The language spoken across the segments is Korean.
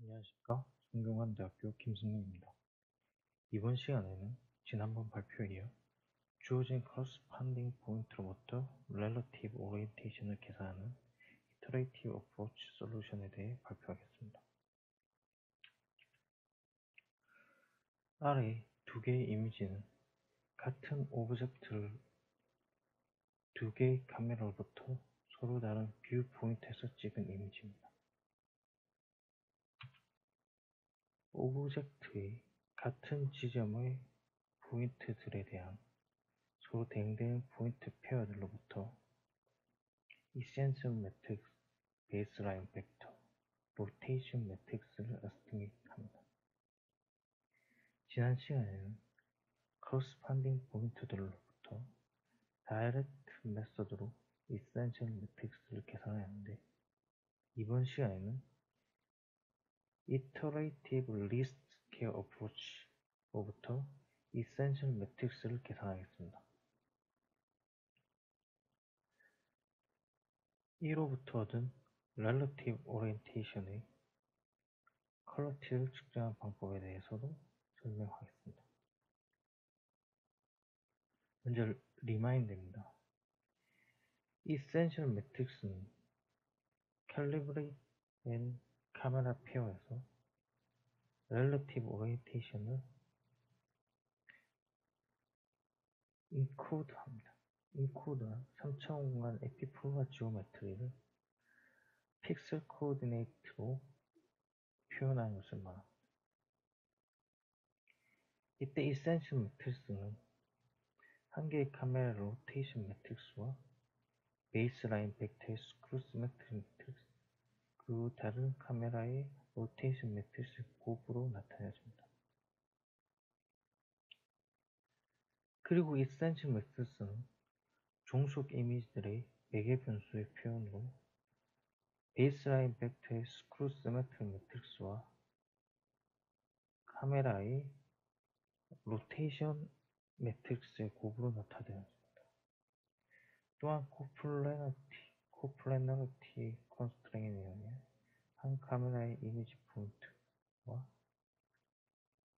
안녕하십니까 성균관대학교 김승민입니다. 이번 시간에는 지난번 발표에 이어 주어진 corresponding point로부터 relative orientation을 계산하는 iterative approach solution에 대해 발표하겠습니다. 아래 두 개의 이미지는 같은 object를 두 개의 카메라로부터 서로 다른 viewpoint에서 찍은 이미지입니다. object의 같은 지점의 포인트들에 대한 서로 대응되는 포인트 pair들로부터 essential matrix, baseline vector, rotation matrix를 estimate합니다. 지난 시간에는 corresponding 포인트들로부터 direct 메서드로 essential matrix를 계산하였는데 이번 시간에는 iterative least square approach로부터 essential matrix를 계산하겠습니다. 1호부터 얻은 relative orientation의 퀄러티를 측정한 방법에 대해서도 설명하겠습니다. 먼저 remind입니다. Essential matrix는 calibrated 카메라 pair에서 relative orientation을 include 합니다. include는 3차원 공간 epipolar geometry를 픽셀 coordinate로 표현하는 것을 말합니다. 이때 essential matrix는 한 개의 카메라 rotation matrix와 baseline 벡터의 skew symmetric matrix 그 다른 카메라의 rotation matrix 곱으로 나타내줍니다. 그리고 essential matrix는 종속 이미지들의 매개 변수의 표현으로 baseline 벡터의 skew symmetric matrix와 카메라의 rotation matrix의 곱으로 나타내었습니다. 또한 coplanarity, coplanarity constraint에 의해 한 카메라의 이미지 포인트와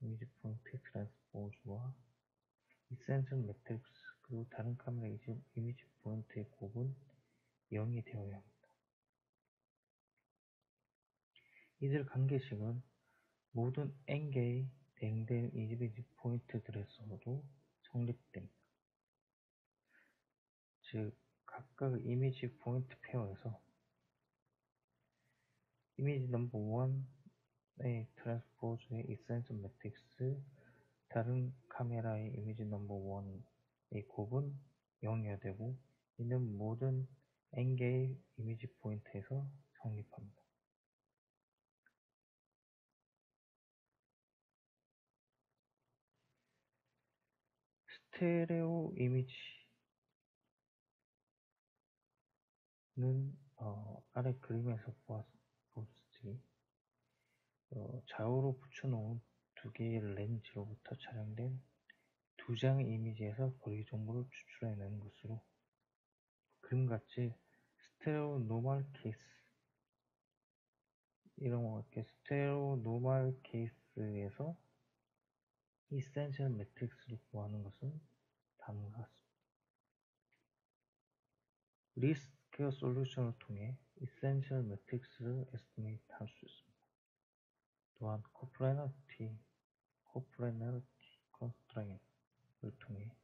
이미지 포인트 transpose와 essential matrix 그리고 다른 카메라 이미지 포인트의 곱은 0이 되어야 합니다. 이들 관계식은 모든 n개의 대응된 이미지 포인트들에서도 성립됩니다. 즉, 각각의 이미지 포인트 pair에서 이미지 넘버 1의 transpose의 essential matrix 다른 카메라의 이미지 넘버 1의 곱은 0이어야 되고 이는 모든 n개의 이미지 포인트에서 성립합니다. 스테레오 이미지 는 어, 아래 그림에서 보았듯이 어, 좌우로 붙여놓은 두 개의 렌즈로부터 촬영된 두 장의 이미지에서 거리 정보를 추출해내는 것으로 그림같이 stereo normal case 이런 것 같게 stereo normal case에서 essential matrix를 구하는 것은 다음과 같습니다. least square solution을 통해 essential matrix를 estimate 할 수 있습니다. 또한 coplanarity, coplanarity constraint를 통해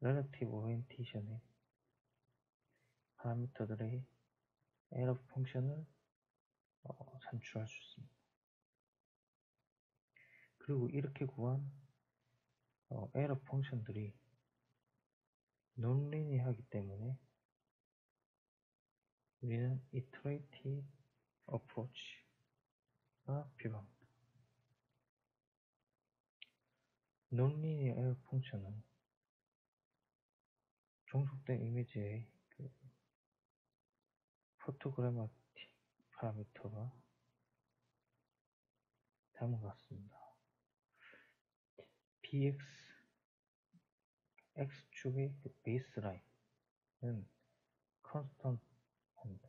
relative orientation의 파라미터들의 error function을 어, 산출할 수 있습니다. 그리고 이렇게 구한 어, error function들이 nonlinear하기 때문에 우리는 iterative approach가 필요합니다. 논리니어 에러 펑션은 종속된 이미지의 그 포토그래마틱 파라미터가 다음과 같습니다. px x축의 그 베이스라인은 컨스턴트입니다.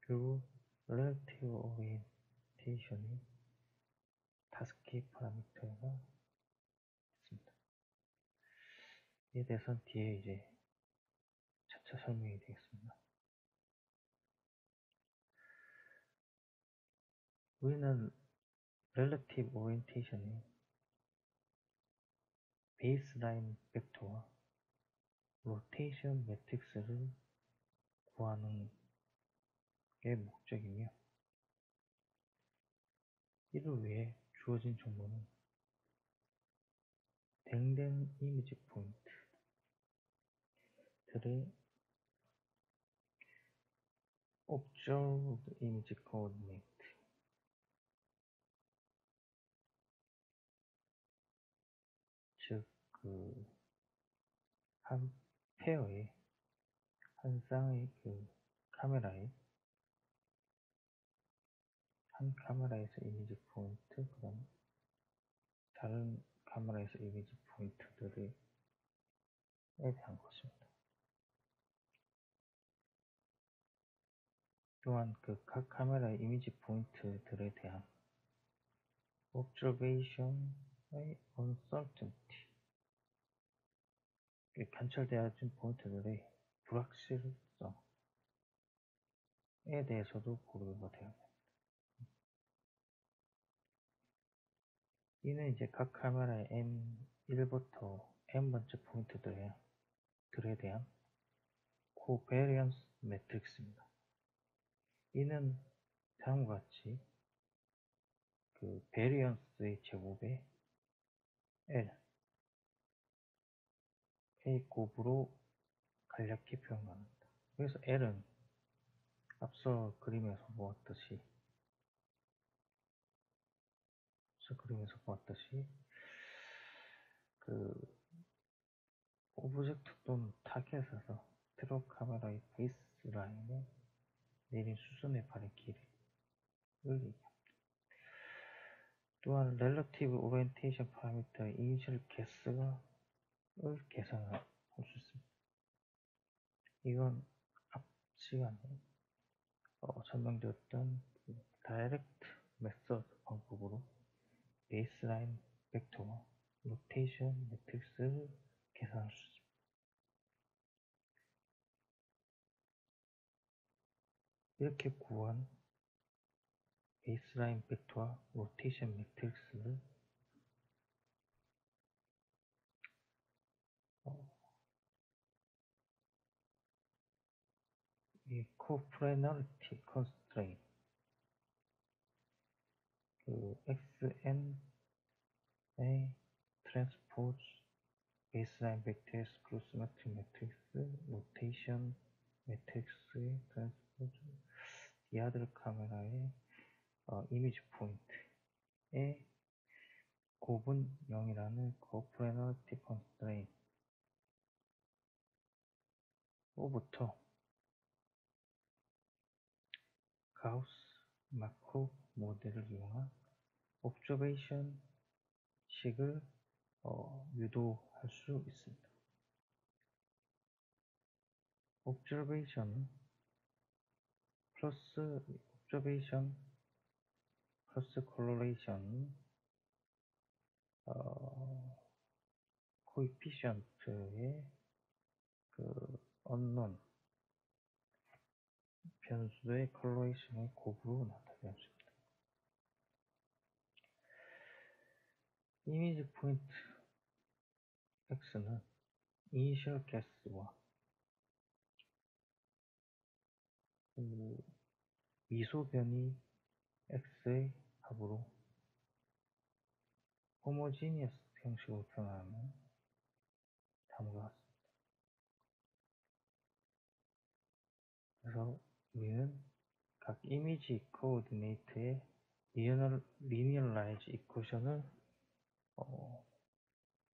그리고 relative orientation이 다섯 개의 파라미터가 있습니다. 이에 대해서는 뒤에 이제 차차 설명이 되겠습니다. 우리는 relative orientation이 베이스라인 벡터와 로테이션 매트릭스를 구하는 게 목적이며 이를 위해 주어진 정보는 댕댕 이미지 포인트들의 observed image coordinate 그, 한 페어의, 한 쌍의 그 카메라에, 한 카메라에서 이미지 포인트, 그 다음 다른 카메라에서 이미지 포인트들에 대한 것입니다. 또한 그 각 카메라의 이미지 포인트들에 대한 observation의 uncertainty 관찰되어진 포인트들의 불확실성에 대해서도 고려가 됩니다. 이는 이제 각 카메라의 M1부터 M번째 포인트들에 들에 대한 covariance matrix입니다. 이는 다음과 같이 그 variance의 제곱에 L A 곱으로 간략히 표현합니다. 그래서 L은 앞서 그림에서 보았듯이 앞서 그림에서 보았듯이 그 object 또는 target에서 트럭 카메라의 baseline에 내린 수선의 발의 길이를 얘기합니다. 또한 relative orientation 파라미터의 이니셜 개수가 을 계산할 수 있습니다. 이건 앞 시간에 어, 설명드렸던 그 direct method 방법으로 baseline 벡터와 rotation matrix를 계산할 수 있습니다. 이렇게 구한 baseline 벡터와 rotation matrix를 이 coplanarity constraint 그 xn의 transpose baseline 벡터의 skew symmetric matrix rotation matrix의 transpose 다른 카메라의 어, 이미지 포인트의 곱은 0이라는 coplanarity constraint 로부터 Gauss Markov 모델을 이용한 observation 식을 어, 유도할 수 있습니다. observation은 플러스 observation 플러스 correction 어, coefficient의 그 unknown 변수의 correction의 곱으로 있습니다. 이미지 포인트 x는 initial 그 미소 변이 x의 합으로 homogeneous 형식으로 표현하면 다음과 같습니다. 그래서 우리는 각 이미지 coordinate의 linear, linearized equation을 어,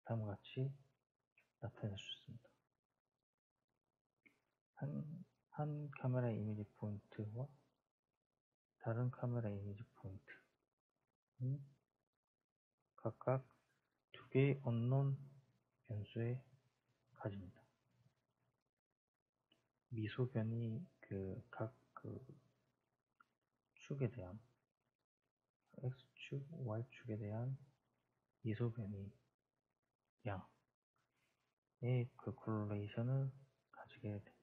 다음과 같이 나타낼 수 있습니다. 한, 한 카메라 이미지 포인트와 다른 카메라 이미지 포인트는 각각 두 개의 언론 변수의 가집니다. 미소변이 그 각그 축에 대한 x축, y축에 대한 미소변이 양의 그 콜레이션을 가지게 됩니다.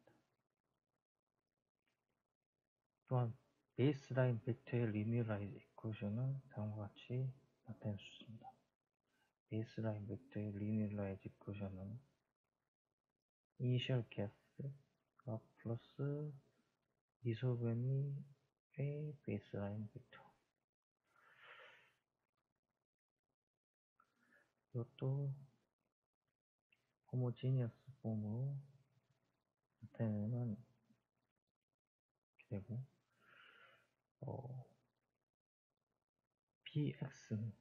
또한 baseline 벡터의 linearized equation은 다음과 같이 나타낼 수 있습니다. baseline 벡터의 linearized equation은 initial guess가 플러스 미소변이의 baseline 벡터 이것도 homogeneous form으로 나타내면 되고 어, bx는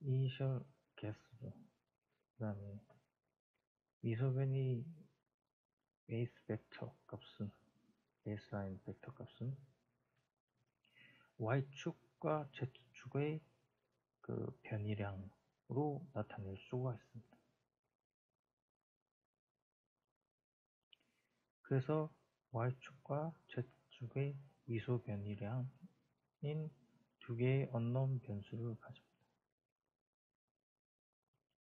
이니셜 게스죠. 그 다음에 미소변이 베이스 벡터 값은 베이스라인 벡터 값은 y축과 z축의 그 변이량으로 나타낼 수가 있습니다. 그래서 y축과 z축의 미소 변이량인 두 개의 unknown 변수를 가집니다.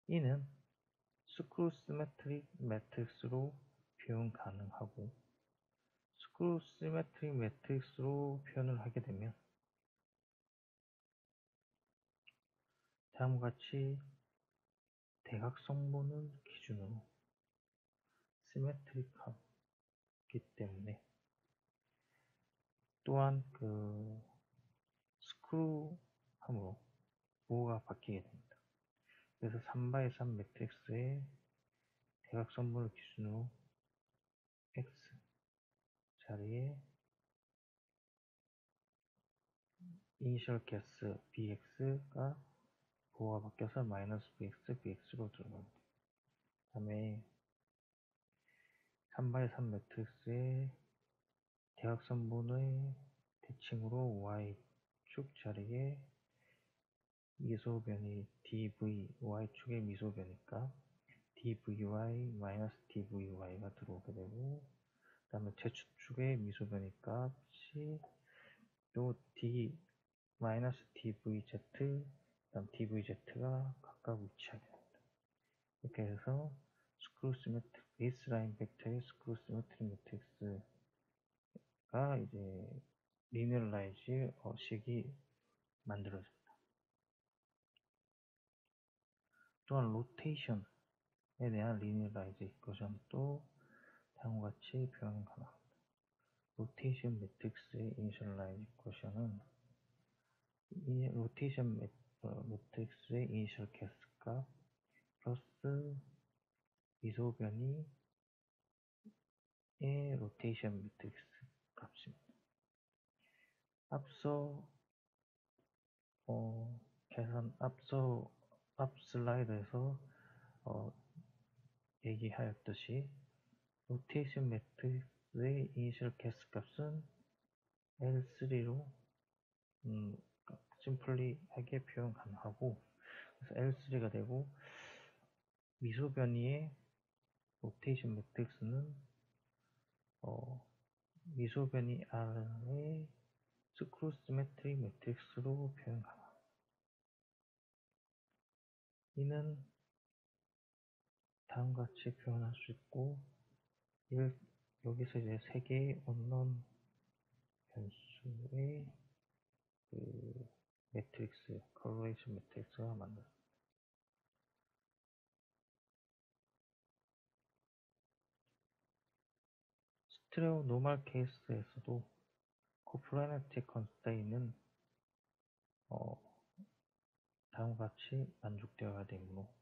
이는 skew symmetric matrix로 표현 가능하고 skew symmetric matrix로 표현을 하게 되면 다음과 같이 대각 성분을 기준으로 symmetric하기 때문에 또한 그 skew함으로 부호가 바뀌게 됩니다. 그래서 3 by 3 matrix의 대각 성분을 기준으로 x 자리에 initial guess bx가 부호가 바뀌어서 마이너스 bx, bx로 들어갑니다. 그 다음에 3 by 3 matrix의 대각 성분의 대칭으로 y축 자리에 미소변이 dv, y축의 미소변이니까 dvy 마이너스 dvy가 들어오게 되고 그 다음에 z축의 미소변이 값이 또 d 마이너스 dvz 그 다음 dvz가 각각 위치하게 됩니다. 이렇게 해서 skew symmetric baseline 벡터의 skew symmetric matrix가 이제 linearize 어 식이 만들어집니다. 또한 rotation에 대한 linearized equation도 다음과 같이 표현 가능합니다. rotation matrix의 initialized equation은 이 로테이션 매, 어, matrix의 initial guess가 플러스 미소변이 의 rotation matrix 값입니다. 앞서 어, 계산 앞서 앞 슬라이드에서 어, 얘기하였듯이 로테이션 매트릭스의 이니셜 캐스 값은 L3로 음, 심플리하게 표현 가능하고 그래서 I3가 되고 미소 변이의 rotation matrix는 어, 미소 변이 R의 skew symmetric matrix로 표현 가능합니다. 이는 다음과 같이 표현할 수 있고 여기서 이제 세 개의 unknown 변수의 그 matrix, rotation matrix가 만들어집니다. stereo normal case에서도 coplanarity constraint는 어, 다음과 같이 만족되어야 되므로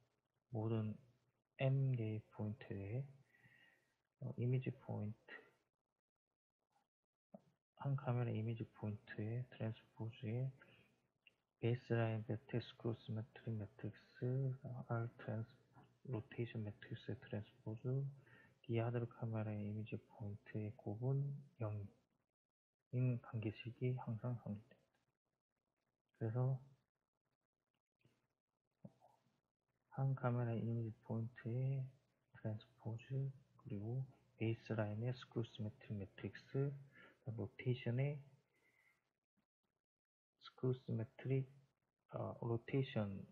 모든 m개의 포인트에 어, 이미지 포인트 한 카메라 이미지 포인트의 트랜스포즈의 베이스라인 매트릭스 크로스 매트릭 매트릭스 R 트랜스 로테이션 매트릭스의 트랜스포즈 디아드르 카메라의 이미지 포인트의 곱은 0인 관계식이 항상 성립됩니다. 그래서 한 카메라 이미지 포인트의 transpose 그리고 baseline의 skew symmetric matrix rotation의 skew symmetric 어, rotation의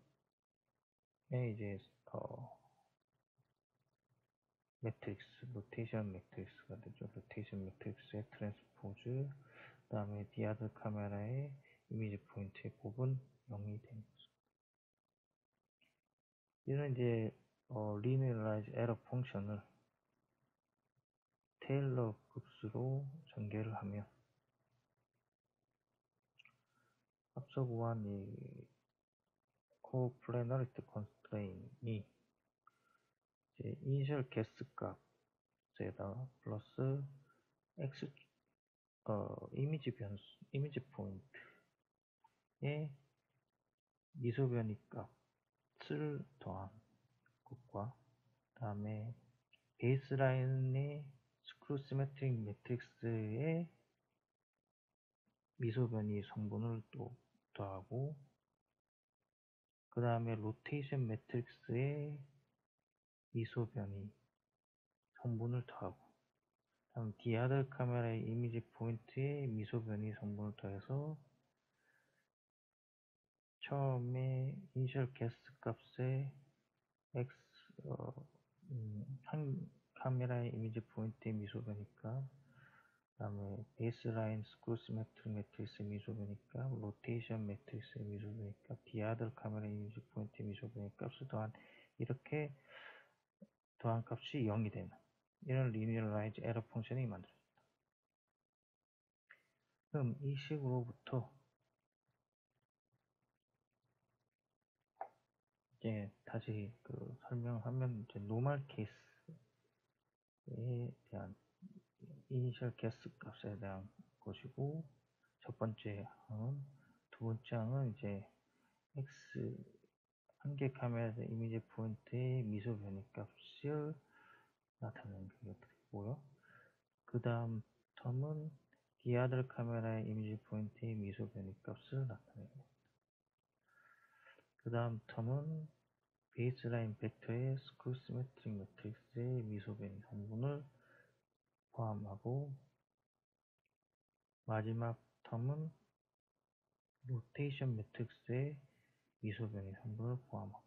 이제 어, matrix rotation matrix가 되죠. rotation matrix의 transpose 그 다음에 the other 카메라의 이미지 포인트의 곱은 0이 되는 거죠. 이는 이제 어, linearized error function을 테일러 급수로 전개를 하면 앞서 구한 이 coplanarity constraint가 이제 initial guess 값에다가 플러스 x 어, 이미지 변수 이미지 포인트의 미소 변이 값을 더한 것과 다음에 baseline의 skew symmetric matrix의 미소 변이 성분을 또 더하고 그 다음에 rotation matrix의 미소 변이 성분을 더하고 다음 the other 카메라의 이미지 포인트의 미소 변이 성분을 더해서 처음에 initial guess 값에 x 어, 음, 한 카메라의 이미지 포인트의 미소 변이니까 다음에 baseline skew symmetric matrix 미소변이니까 rotation matrix 미소변이니까 the other 카메라 이미지 포인트 미소변이 값을 더한 이렇게 더한 값이 0이 되는 이런 linearized error function이 만들어집니다. 그럼 이 식으로부터 이제 다시 그 설명하면 이제 normal case 에 대한 initial guess 값에 대한 것이고 첫 번째 항은 두 번째 항은 이제 x 한 개 카메라 이미지 포인트의 미소 변이 값을 나타내는 게 되고요. 그 다음 term은 the other 카메라의 이미지 포인트의 미소 변이 값을 나타냅니다. 그 다음 term은 baseline 벡터의 skew symmetric matrix의 미소 변이 성분을 포함하고 마지막 term은 rotation matrix의 미소 변이 성분을 포함하고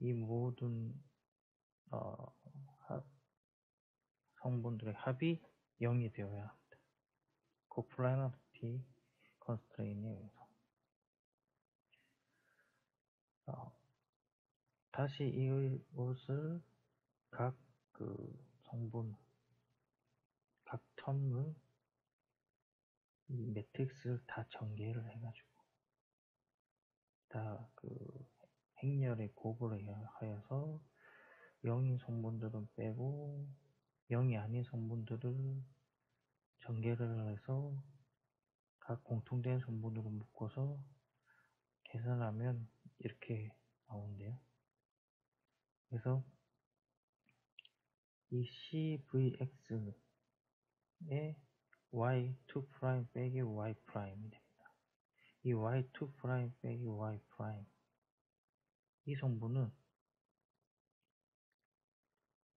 이 모든 어, 합, 성분들의 합이 0이 되어야 합니다. coplanarity constraint에 의해서 어, 다시 이것을 각 그 성분 각이 매트릭스를 다 전개를 해가지고 다 그 행렬의 곱을 하여서 0인 성분들은 빼고 0이 아닌 성분들을 전개를 해서 각 공통된 성분으로 묶어서 계산하면 이렇게 나오는데요. 그래서 이 c bx 에 y2 prime 빼기 y prime이 됩니다. 이 y2 prime 빼기 y prime 이 성분은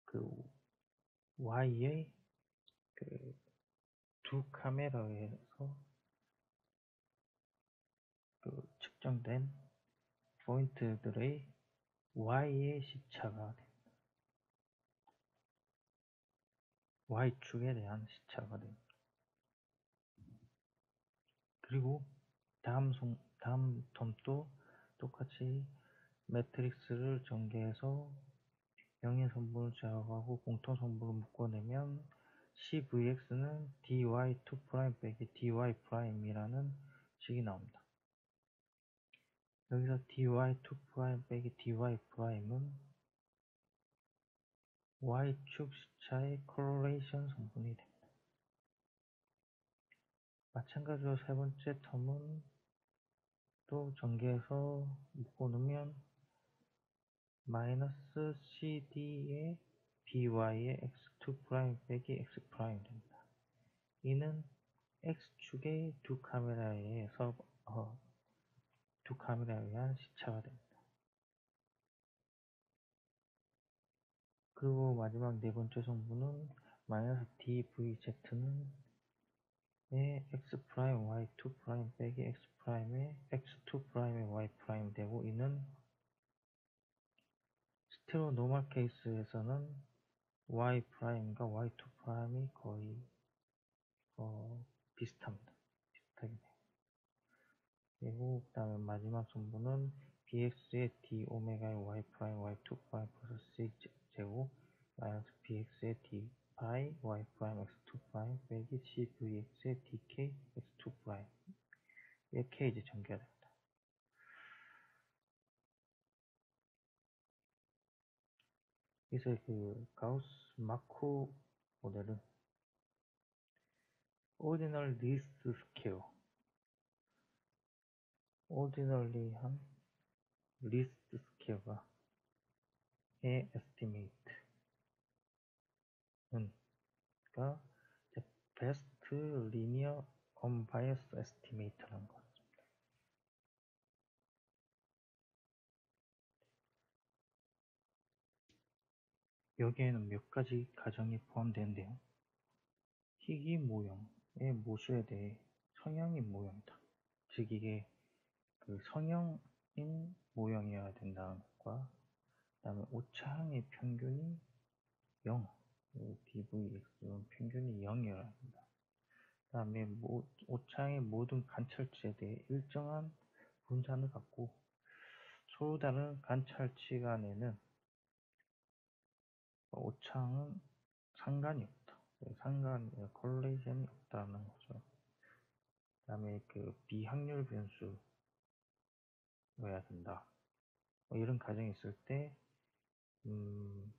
그 y의 그 두 카메라에서 그 측정된 포인트들의 y의 시차가 됩니다. Y축에 대한 시차가 됩니다. 그리고 다음, 송, 다음 텀도 똑같이 매트릭스를 전개해서 영의 성분을 제거하고 공통 성분을 묶어내면 CVX는 dy2' 빼기 dy'이라는 식이 나옵니다. 여기서 dy2' 빼기 dy'은 Y축 시차의 correlation 성분이 됩니다. 마찬가지로 세 번째 텀은 또 전개해서 묶어 놓으면 마이너스 CD의 BY의 X2' 빼기 X' 됩니다. 이는 X축의 두 카메라에서 어, 두 카메라에 의한 시차가 됩니다. 그리고 마지막 네 번째 성분은 마이너스 dbz는 에 x 프라임 y2 프라임 빼기 x 프라임에 x2 프라임에 y 프라임 되고 이는 스테로 노멀 케이스에서는 y 프라임과 y2 프라임이 거의 어, 비슷합니다. 비슷하게 돼요. 그리고 그 다음에 마지막 성분은 bx의 d 오메가의 y prime y2 prime 플러스 c 제곱 마이너스 bx의 d 파이 y prime x2 prime 빼기 c bx의 dk x2 prime 이렇게 이제 전개가 됩니다. 그래서 그 가우스 마코 모델은 ordinal least scale ordinarly한 least scale가 의 estimate 가 best linear unbiased estimate라는 것 같습니다. 여기에는 몇 가지 가정이 포함되는데요. 희귀 모형의 모수에 대해 성형인 모형이다. 즉 이게 그 성형인 모형이어야 된다는 것과 그 다음에 오차항의 평균이 0 DVX는 평균이 0이어야 합니다. 그 다음에 오차의 모든 관찰치에 대해 일정한 분산을 갖고 서로 다른 관찰치 간에는 오차항은 상관이 없다. 상관, correlation이 없다는 거죠. 그 다음에 그 비확률 변수 여야 된다. 뭐 이런 가정이 있을 때, 음,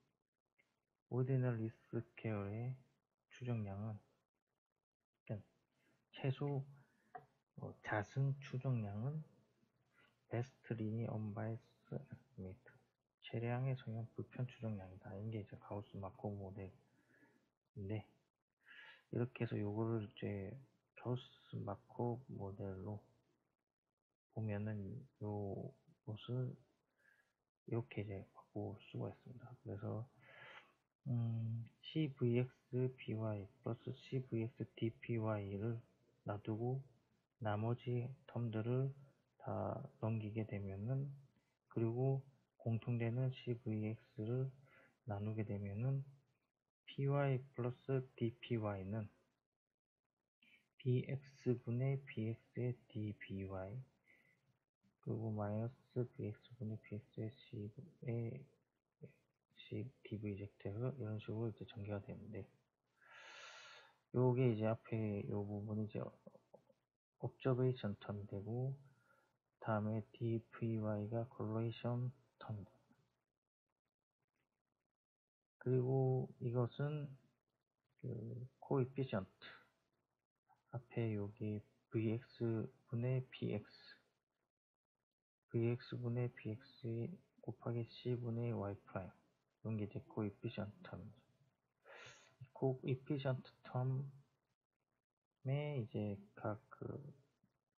오디널 리스 케어의 추정량은 최소 어, 자승 추정량은 best linear unbiased estimate 최량의 선형 불편 추정량이다. 이게 이제 Gauss Markov 모델인데 이렇게 해서 요거를 이제 Gauss Markov 모델로 보면은 요것을 이렇게 이제 바꿀 수가 있습니다. 그래서 음, c bx by 플러스 cvx dpy를 놔두고 나머지 텀들을 다 넘기게 되면은 그리고 공통되는 cvx를 나누게 되면은 py 플러스 dpy는 bx분의 bx의 dby 그리고 마이너스 bx분의 bx의 c의 식 DV 젝트가 이런 식으로 이제 전개가 되는데 요게 이제 앞에 요 부분이 이제 observation 텀이 되고 다음에 DVY가 correlation 됩니다. 그리고 이것은 그 coefficient 앞에 여기 vx분의 px bx분의 px 곱하기 c분의 y prime 이런 게 이제 coefficient term이죠. coefficient term에 이제 각 그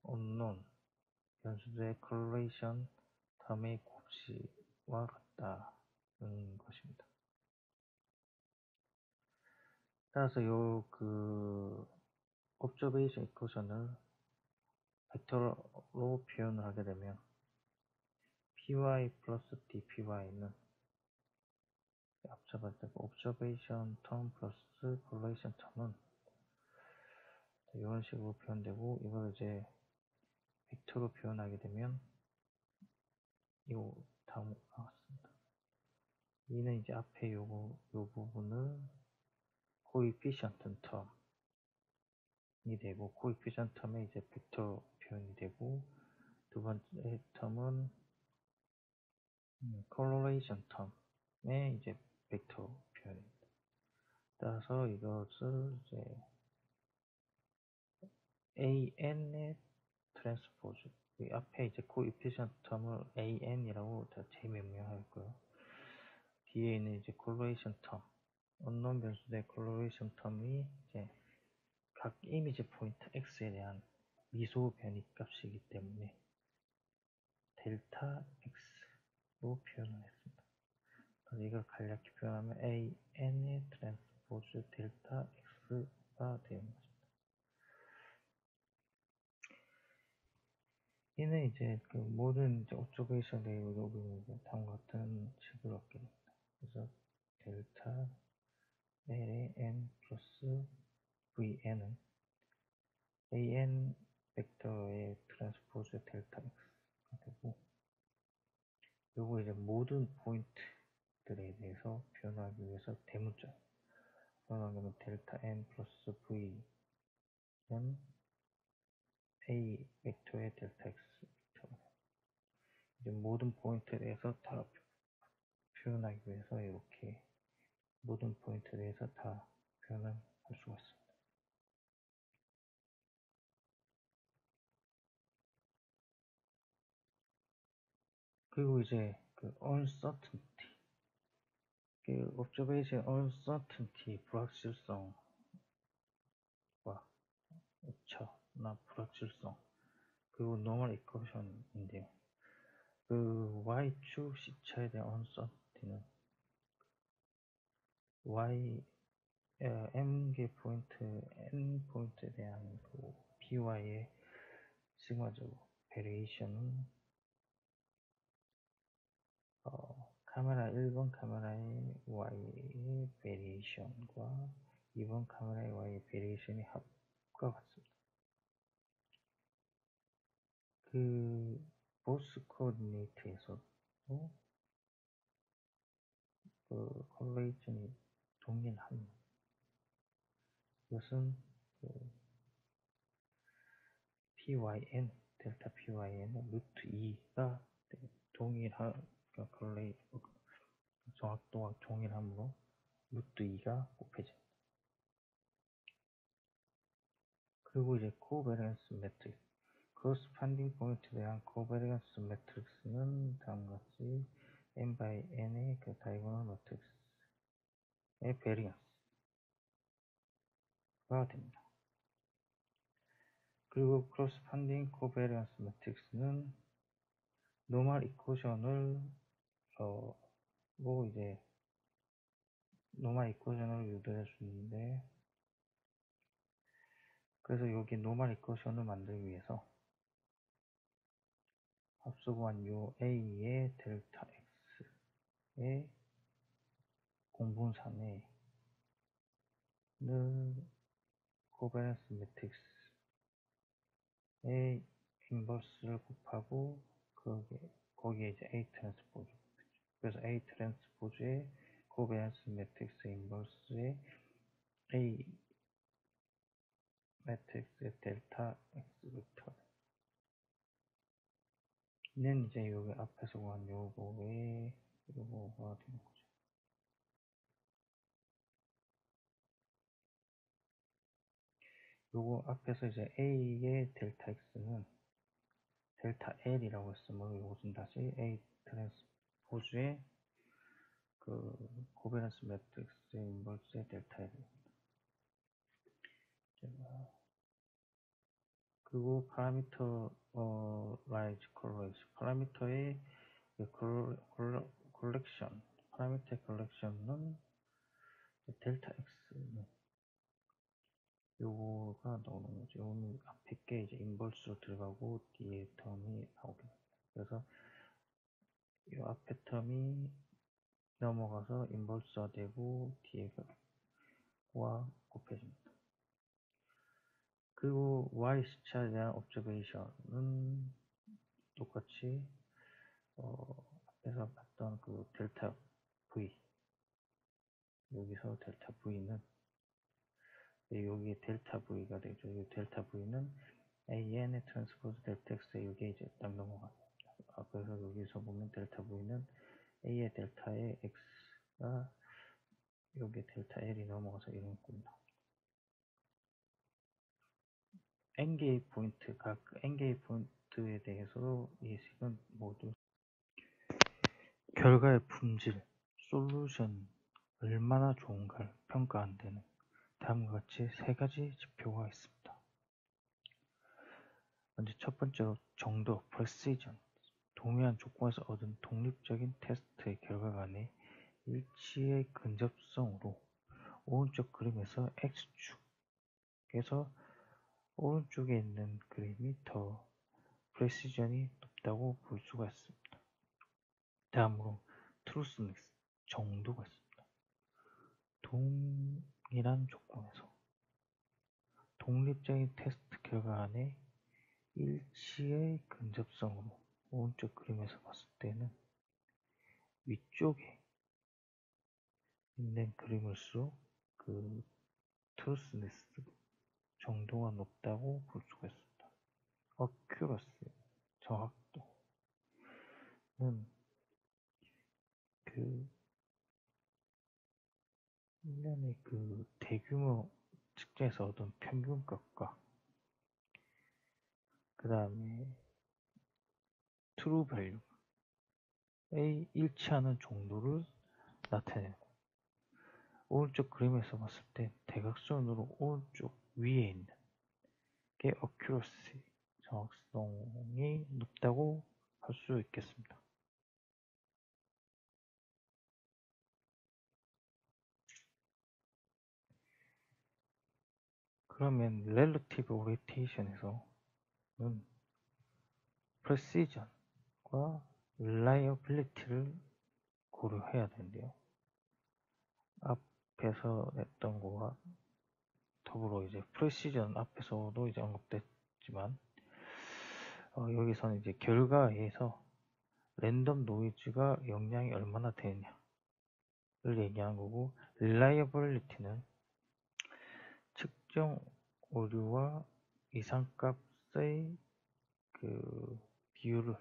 unknown 변수들의 correlation term의 곱시와 같다는 것입니다. 따라서 요 그 observation equation을 벡터로 표현을 하게 되면 py 플러스 dpy는 앞서갈 때 observation term 플러스 correlation term은 이런 식으로 표현되고 이걸 이제 벡터로 표현하게 되면 이 다음 나왔습니다. 이는 이제 앞에 요거 요 부분을 coefficient term이 되고 coefficient term에 이제 벡터 표현이 되고 두 번째 term은 correlation term에 이제 벡터 표현입니다. 따라서 이것을 이제 AN의 transpose 이 앞에 이제 coefficient term을 AN이라고 재명명하였고요. 뒤에 있는 이제 correlation term, unknown 변수의 correlation term이 이제 각 이미지 포인트 X에 대한 미소 변이 값이기 때문에 델타 X 로 표현을 했습니다. 이걸 간략히 표현하면 AN의 transpose 델타 X가 되는 것입니다. 이는 이제 그 모든 이제 observation label을 이제 다음과 같은 식으로 얻게 됩니다. 그래서 델타 L의 n 플러스 Vn은 an 벡터의 transpose 델타 x가 되고 요거 이제 모든 포인트들에 대해서 표현하기 위해서 대문자 표현하면 델타 n 플러스 v는 a 벡터의 델타 x 이제 모든 포인트에 대해서 다 표현하기 위해서 이렇게 모든 포인트에 대해서 다 표현을 할 수가 있습니다. 그리고 이제 그 uncertainty 그 observation uncertainty 불확실성과 오차나 불확실성 그리고 normal equation인데요. 그 y축 시차에 대한 uncertainty는 y m개 포인트 n 포인트에 대한 그 py의 시그마적 variation은 어, 카메라 1번 카메라의 Y 베리에이션과 2번 카메라의 Y 베리에이션이 합과 같습니다. 그 보스 코디네이트에서도 그 컬레이션이 동일한 이것은 그 PYN 델타 PYN은 루트 2가 동일한 그러니까 컬레이 정확도와 동일함으로 루트 2가 곱해집니다. 그리고 이제 covariance 매트릭스 corresponding 포인트에 대한 covariance 매트릭스는 다음과 같이 n by n의 그 diagonal 매트릭스의 variance가 됩니다. 그리고 corresponding covariance 매트릭스는 normal equation을 어, 뭐 이제 normal equation을 유도할 수 있는데 그래서 여기 normal equation을 만들기 위해서 보한 요 A의 델타 X의 공분산의 는 covariance 매트릭스의 inverse를 곱하고 거기에, 거기에 이제 A transpose 그래서 A 트랜스포즈의 코베런스 매트릭스 inverse의 A 매트릭스의 델타 X 벡터는 이제 여기 앞에서 구한 요거의 요거가 되는 거죠. 요거 앞에서 이제 A의 델타 X는 델타 L이라고 했으므로 이것은 다시 A 트랜스 포즈의 그 코베런스 매트릭스 인버스의 델타 L입니다. 그리고 파라미터 어, 라이즈 컬러이즈 파라미터의 그 컬렉션 파라미터 컬렉션은 델타 X는 요거가 나오는 거죠. 요거는 앞에 게 이제 인버스로 들어가고 뒤에 텀이 나오게 됩니다. 그래서 이 앞에 텀이 넘어가서 인버스화 되고 뒤에가 와 곱해집니다. 그리고 y 시차에 대한 옵저베이션은 똑같이 어, 앞에서 봤던 그 델타 v 여기서 델타 v는 네, 여기 델타 V가 되죠. 이 델타 V는 AN의 transpose 델타 X에 여기 이제 딱 넘어갑니 그래서 여기서 보면 델타 V는 A의 델타의 X가 여기 델타 L이 넘어가서 이런 나옵니다. N개의 포인트, 각 N개의 포인트에 대해서 이 식은 모두 결과의 품질, 솔루션 얼마나 좋은가를 평가한 데는 다음과 같이 세 가지 지표가 있습니다. 먼저 첫 번째로 정도, precision, 동일한 조건에서 얻은 독립적인 테스트의 결과 간의 일치의 근접성으로 오른쪽 그림에서 X축에서 오른쪽에 있는 그림이 더 precision이 높다고 볼 수가 있습니다. 다음으로 trueness 정도가 있습니다. 동일한 조건에서 독립적인 테스트 결과 안에 일치의 근접성으로 오른쪽 그림에서 봤을 때는 위쪽에 있는 그림을수록 그 trueness 정도가 높다고 볼 수가 있습니다. accuracy 정확도는 그 일련의 그 대규모 측정에서 얻은 평균값과 그 다음에 true value의 일치하는 정도를 나타내는 오른쪽 그림에서 봤을 때 대각선으로 오른쪽 위에 있는 게 accuracy 정확성이 높다고 할 수 있겠습니다. 그러면 relative orientation에서는 precision 과 reliability를 고려해야 되는데요. 앞에서 냈던 거와 더불어 이제 프레시전 앞에서도 이제 언급됐지만 어, 여기서는 이제 결과에서 랜덤 노이즈가 영향이 얼마나 되느냐를 얘기하는 거고 reliability는 측정 오류와 이상값의 그 비율을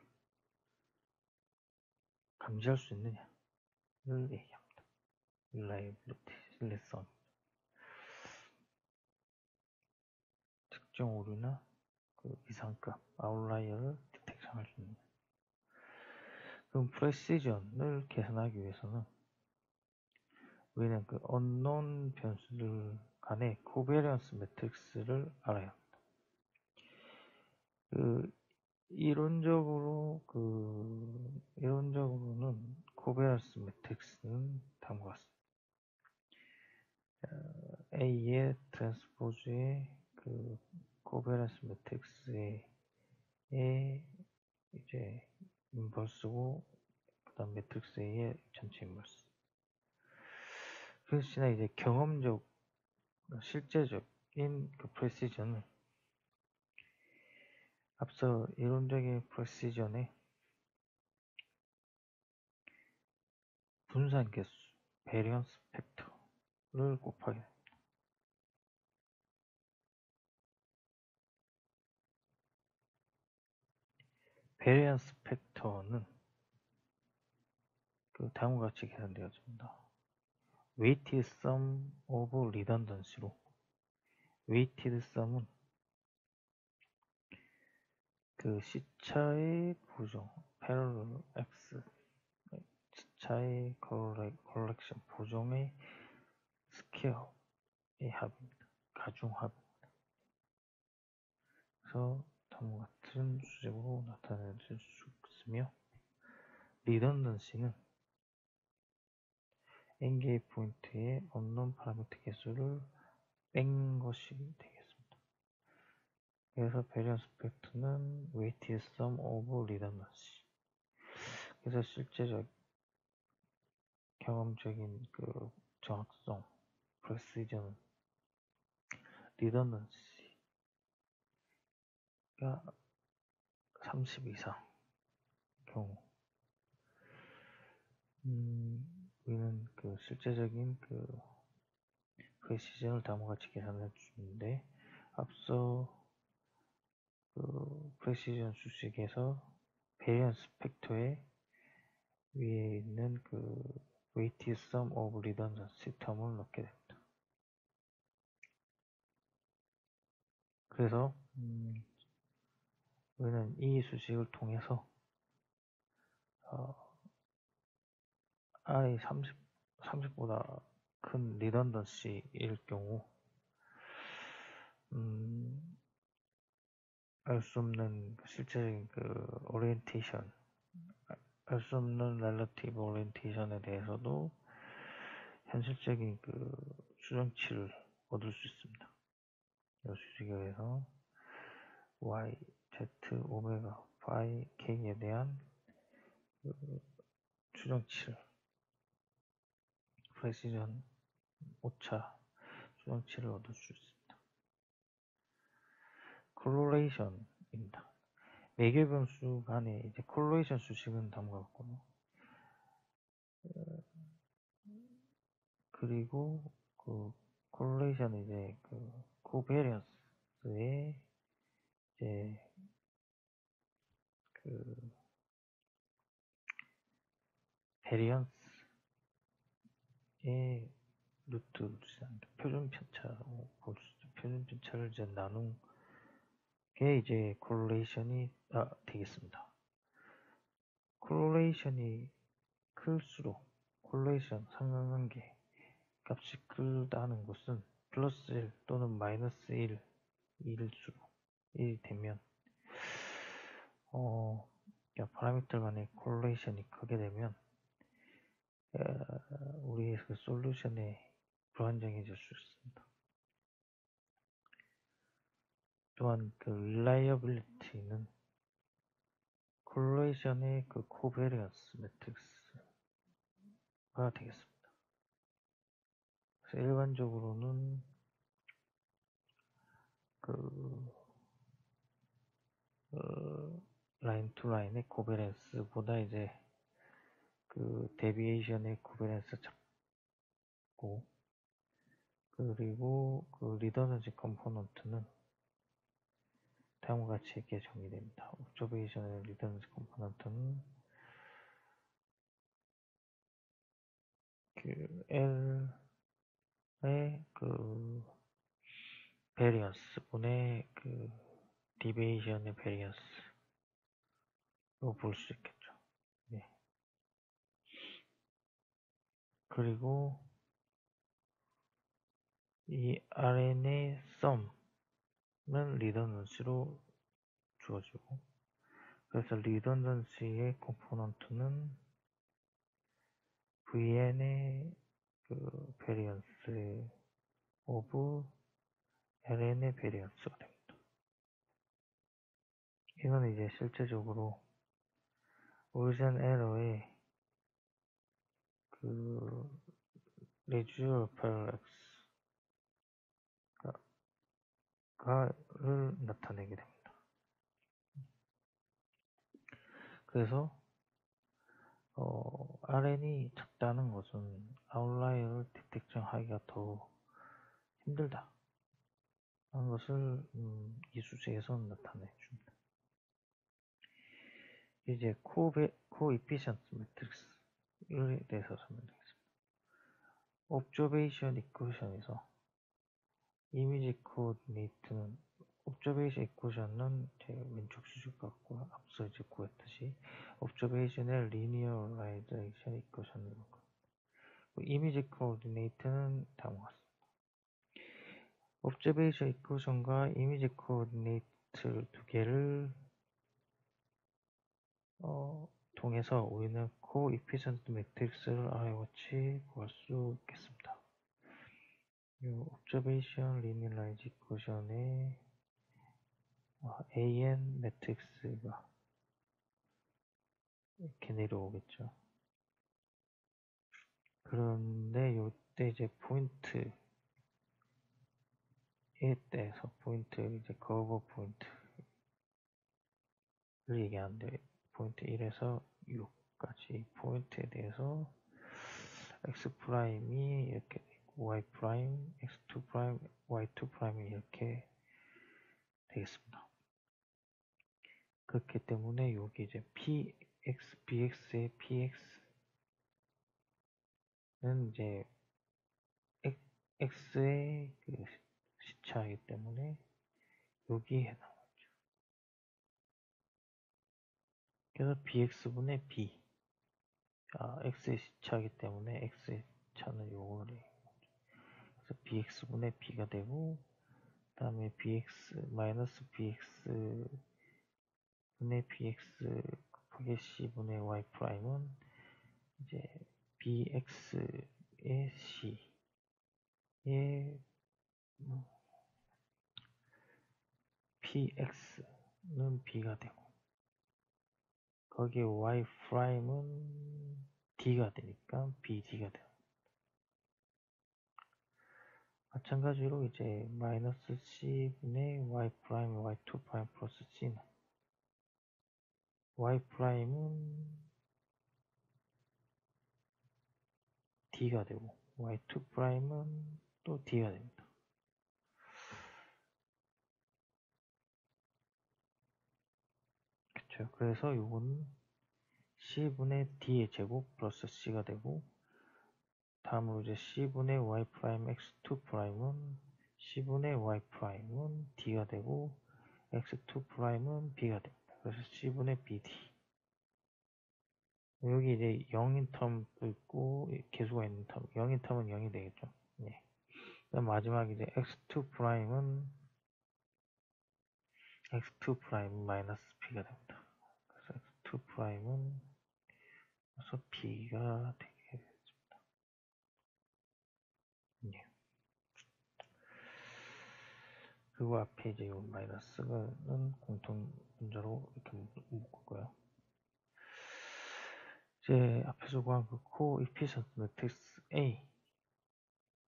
감지할 수 있느냐를 얘기합니다. reliability, 신뢰성. 특정 오류나 그 이상값, outlier를 detection할 수 있는. 그럼 precision을 계산하기 위해서는 우리는 그 unknown 변수들 간의 covariance 매트릭스를 알아야 합니다. 그 이론적으로 그 이론적으로는 covariance 매트릭스는 다음과 같습니다. 어, A의 transpose의 그 covariance 매트릭스의 이제 inverse고 그다음 매트릭스 A의 전체 inverse. 그렇지나 이제 경험적 실제적인 그 precision은 앞서 이론적인 precision에 분산 계수, variance factor를 곱하게 variance factor는 그 다음과 같이 계산되어집니다. weighted sum of redundancy로 weighted sum은 그 C차의 보정 parallel X C차의 컬렉션 보정의 square의 합입니다. 가중합입니다. 그래서 다음과 같은 수식으로 나타낼 수 있으며 redundancy는 n개의 포인트의 unknown 파라미터 개수를 뺀 것이 되겠습니다. 그래서 variance factor는 weighted sum of redundancy. 그래서 실제적 경험적인 그 정확성, precision, redundancy 가 30 이상 경우 음, 우리는 그 실제적인 그 precision을 다음과 같이 계산해 주는데 앞서 그 precision 수식에서 variance factor에 위에 있는 그 weighted sum of redundancy term을 넣게 됩니다. 그래서 음, 우리는 이 수식을 통해서 어, i 30, 30보다 큰 redundancy일 경우 음, 알 수 없는 그 실제적인 그 오리엔테이션 알 수 없는 relative orientation에 대해서도 현실적인 그 추정치를 얻을 수 있습니다. 이 수식에서 y, z, 오메가, phi, k에 대한 그 추정치를 precision 오차 추정치를 얻을 수 있습니다. correlation입니다. 매개 변수 간에 이제 correlation 수식은 다음과 같고요. 그리고 그 correlation 이제 그 covariance의 이제 그 variance의 루트 표준 편차라고 볼 수. 표준 편차를 이제 나눈 게 이제 correlation이 아, 되겠습니다. correlation이 클수록 correlation 상관관계 값이 크다는 것은 플러스 1 또는 마이너스 1 일수록 1이 되면 어, 파라미터 간의 correlation이 크게 되면 어, 우리의 그 solution이 불안정해질 수 있습니다. 또한 그 reliability는 콜레이션의 그 코베리언스 매트릭스가 되겠습니다. 일반적으로는 그 어, 라인 투 라인의 코베렌스보다 이제 그 데비에이션의 코베렌스 작고 그리고 그 리더너지 컴포넌트는 다음과 같이 이렇게 정의됩니다. observation의 redundancy component는 그 L 그 variance 분의 그 deviation의 variance로 볼 수 있겠죠. 네. 그리고 이 RNA 썸 은 리더넌시로 주어지고 그래서 redundancy의 component는 VN의 그 베리언스 오브 LN의 베리언스가 됩니다. 이건 이제 실제적으로 original error의 그 residual parallax 값을 나타내게 됩니다. 그래서 어, RN이 작다는 것은 outlier를 detection하기가 더 힘들다 하는 것을 음, 이 수식에서 나타내 줍니다. 이제 coefficient matrix에 대해서 설명드리겠습니다. observation equation에서 image coordinate는 observation equation은 제 왼쪽 수식과 앞서 이제 구했듯이 observation의 linearization equation을 이루고 image coordinate는 다음과 같습니다. observation equation과 image coordinate 두 개를 어, 통해서 우리는 coefficient matrix를 아래같이 구할 수 있겠습니다. 이 observation linearize equation의 어, AN matrix가 이렇게 내려오겠죠. 그런데 이때 이제 포인트 에 대해서 포인트 이제 Gruber 포인트를 얘기하는데 포인트 1에서 6까지 포인트에 대해서 x prime이 이렇게 y 프라임, x2 프라임, y2 프라임이 이렇게 되겠습니다. 그렇기 때문에 여기 이제 px, bx의 px 는 이제 x의 그 시차이기 때문에 여기에 해당하죠. 그래서 bx분의 b 아, x의 시차이기 때문에 x의 차는 요거를 그래서 bx분의 b가 되고 그 다음에 bx 마이너스 bx 분의 bx 곱하기 c분의 y prime은 이제 bx C의 뭐 px는 b가 되고 거기에 y prime은 d가 되니까 bd가 돼요. 마찬가지로 이제 마이너스 c분의 y prime y2 prime 플러스 c는 y prime은 d가 되고 y2 prime은 또 d가 됩니다. 그렇죠. 그래서 이거는 c분의 d의 제곱 플러스 c가 되고 다음으로 이제 c분의 y prime x2 prime은 c분의 y prime은 d가 되고 x2 prime은 b가 됩니다. 그래서 c분의 bd 여기 이제 0인 term도 있고 계수가 있는 term 0인 term은 0이 되겠죠. 네. 그다음 마지막 이제 x2 prime은 x2 prime 마이너스 b가 됩니다. 그래서 x2 prime은 그래서 b가 되게 그리고 앞에 이제 이 마이너스는 공통 분자로 이렇게 묶었고요. 이제 앞에서 구한 그 coefficient matrix A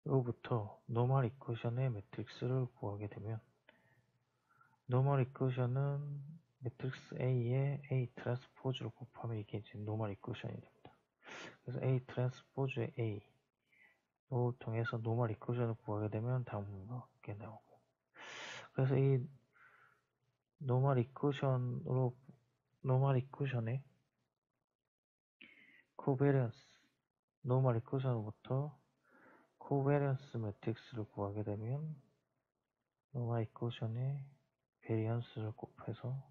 로부터 normal equation의 matrix를 구하게 되면 normal equation은 matrix A에 A transpose를 곱하면 이게 이제 normal equation이 됩니다. 그래서 A transpose의 A 를 통해서 normal equation을 구하게 되면 다음과 같게 나오고 그래서 이 노멀 이쿠션으로 노멀 이쿠션의 코베런스 노멀 이쿠션으로부터 코베런스 매트릭스를 구하게 되면 normal equation의 variance를 곱해서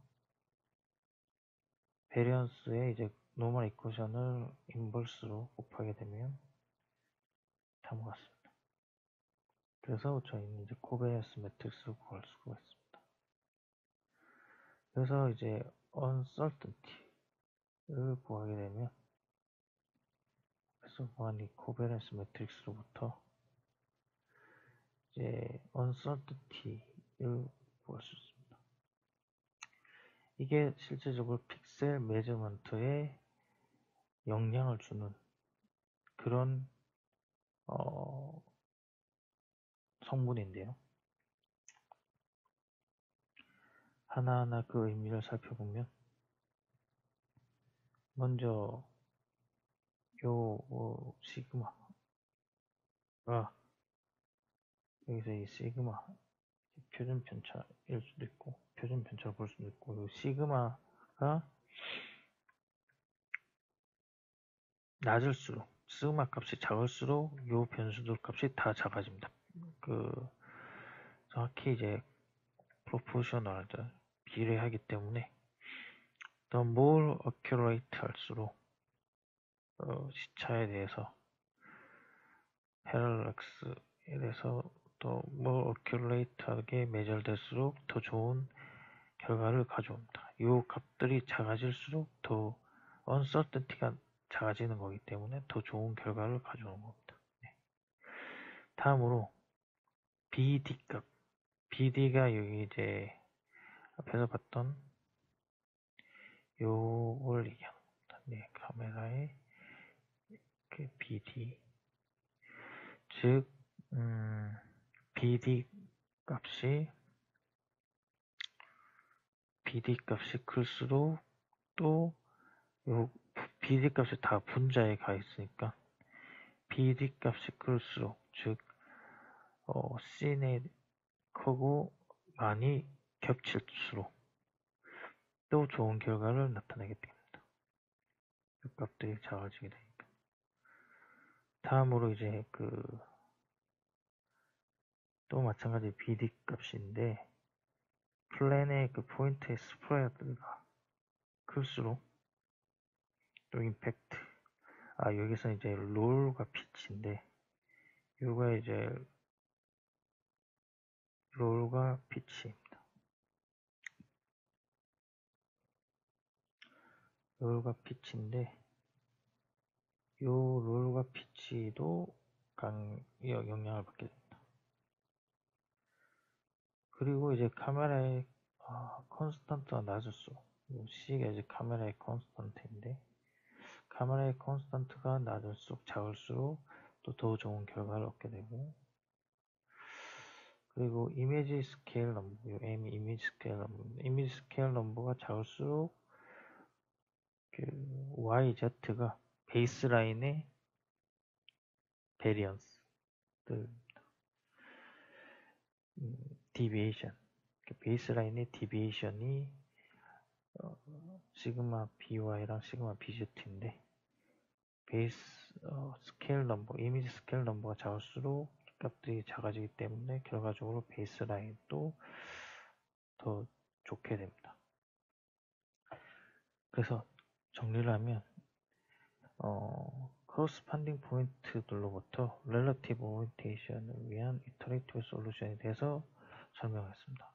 variance의 이제 normal equation을 inverse로 곱하게 되면 다음과 같습니다. 그래서 저희는 이제 covariance matrix를 구할 수가 있습니다. 그래서 이제 uncertainty를 구하게 되면 그래서 구한 이 covariance matrix로부터 이제 uncertainty를 구할 수 있습니다. 이게 실제적으로 픽셀 매저먼트에 영향을 주는 그런 어, 성분인데요. 하나하나 그 의미를 살펴보면 먼저 요 어, 시그마가 여기서 이 시그마 표준 편차일 수도 있고 표준 편차를 볼 수도 있고 요 시그마가 낮을수록 시그마 값이 작을수록 요 변수들 값이 다 작아집니다. 그 정확히 이제 프로포셔널 비례하기 때문에 더 more accurate 할수록 어, 시차에 대해서 패럴렉스에 대해서 더 more accurate하게 매절될수록 더 좋은 결과를 가져옵니다. 이 값들이 작아질수록 더 uncertainty가 작아지는 거기 때문에 더 좋은 결과를 가져오는 겁니다. 네. 다음으로 BD 값. BD가 여기 이제 앞에서 봤던 요걸 얘기합니다. 네, 카메라의 그 BD. 즉, 음, BD 값이 BD 값이 클수록 또 요 BD 값이 다 분자에 가 있으니까 BD 값이 클수록 즉 어, 크고 많이 겹칠수록 또 좋은 결과를 나타내게 됩니다. 값들이 작아지게 되니까. 다음으로 이제 그 또 마찬가지 BD 값인데 plane의 그 포인트의 spread가 클수록 또 임팩트 아 여기서 이제 roll과 pitch인데 요가 이제 roll과 pitch입니다. roll과 pitch인데 요 roll과 pitch도 강, 영향을 받게 됩니다. 그리고 이제 카메라의 아, constant가 낮을수록 C가 이제 카메라의 constant인데 카메라의 constant가 낮을수록 작을수록 또 더 좋은 결과를 얻게 되고 그리고 이미지 스케일 넘버, M 이미지 스케일 넘버, 이미지 스케일 넘버가 작을수록 그 YZ가 baseline의 variance, 음, deviation, 그 baseline의 deviation이 어, 시그마 BY랑 시그마 BZ인데 base 어, scale number, image scale number가 작을수록 값들이 작아지기 때문에 결과적으로 baseline도 더 좋게 됩니다. 그래서 정리를 하면 어, corresponding 포인트들로부터 relative orientation을 위한 iterative solution에 대해서 설명했습니다.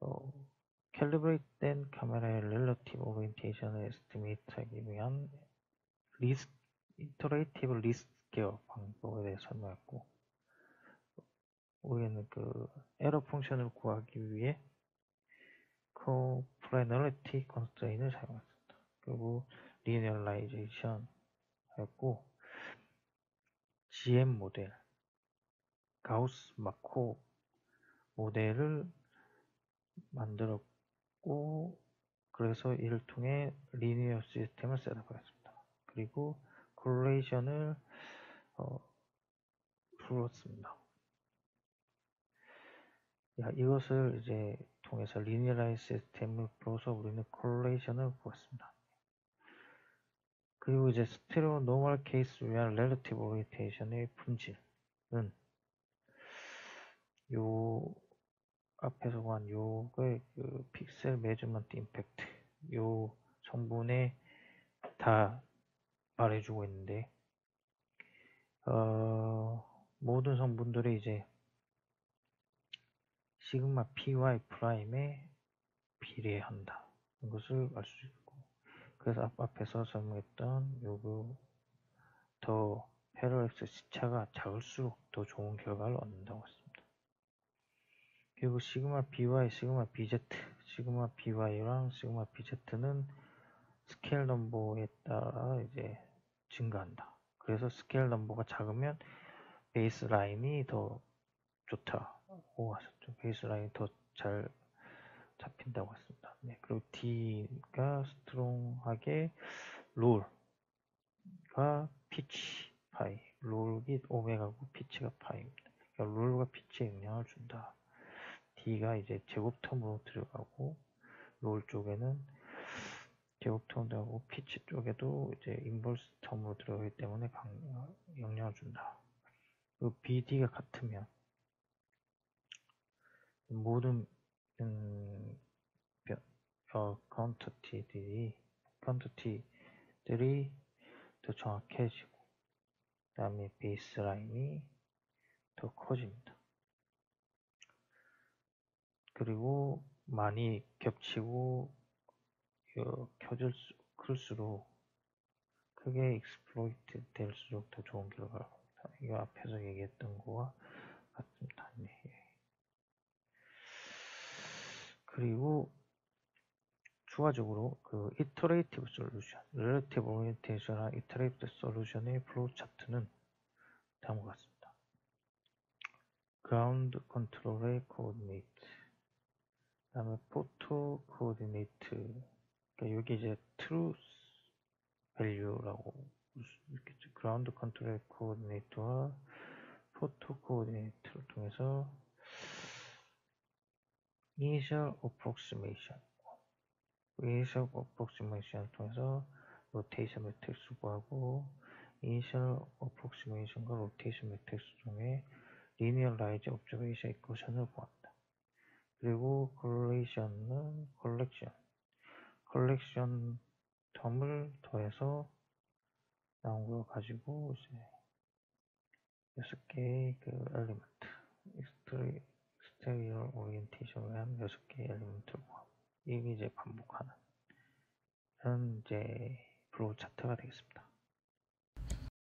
어, calibrate된 카메라의 relative orientation을 estimate하기 위한 리스 iterative least square 방법에 대해 설명했고 우리는 그 error function을 구하기 위해 coplanarity constraint를 사용했습니다. 그리고 linearization 했고 GM 모델 Gauss Markov 모델을 만들었고 그래서 이를 통해 linear system을 setup하였습니다. 그리고 correlation을 어, 풀었습니다. 야, 이것을 이제 통해서 linearize system을 풀어서 우리는 correlation을 구했습니다. 그리고 이제 stereo normal case 위한 relative orientation의 품질은 요 앞에서 한 요의 그 픽셀 measurement impact 요 성분에 다 말해주고 있는데 어, 모든 성분들이 이제 시그마 py prime에 비례한다. 이것을 알 수 있고 그래서 앞, 앞에서 설명했던 요거 더 parallax 시차가 작을수록 더 좋은 결과를 얻는다고 했습니다. 그리고 시그마 by, 시그마 bz, 시그마 by랑 시그마 bz는 scale number에 따라 이제 증가한다. 그래서 scale number가 작으면 baseline이 더 좋다고 하셨죠. baseline이 더 잘 잡힌다고 했습니다. 네, 그리고 D가 strong하게 roll과 pitch 파이, roll이 오메가고 pitch가 파이입니다. 그러니까 roll과 pitch에 영향을 준다. D가 이제 제곱 텀으로 들어가고 롤 쪽에는 제곱텀하고 피치 쪽에도 이제 인버스 텀으로 들어가기 때문에 강, 영향을 준다. 그리고 BD가 같으면 모든 음, 어, 카운터티들이 카운터티들이 더 정확해지고 그 다음에 베이스라인이 더 커집니다. 그리고 많이 겹치고 커질 수, 클수록 크게 exploit 될수록 더 좋은 결과가 옵니다. 이거 앞에서 얘기했던 거와 같습니다. 네. 그리고 추가적으로 그 iterative solution, relative orientation과 iterative solution의 flow chart는 다음과 같습니다. ground control의 coordinate, 다음에 photo coordinate, 그러니까 여기 이제 볼 수 있겠죠. ground control coordinate와 photo coordinate를 통해서 initial approximation initial approximation을 통해서 rotation matrix 구하고 initial approximation과 rotation matrix 중에 linearize observation equation을 구한다. 그리고 correlation은 collection 컬렉션 텀을 더해서 나온 걸 가지고 이제 여섯 개의 그 엘리먼트 스테리 얼 오리엔테이션을 한 여섯 개의 엘리먼트를 모아 이게 이제 반복하는 그런 이제 플로우 차트가 되겠습니다.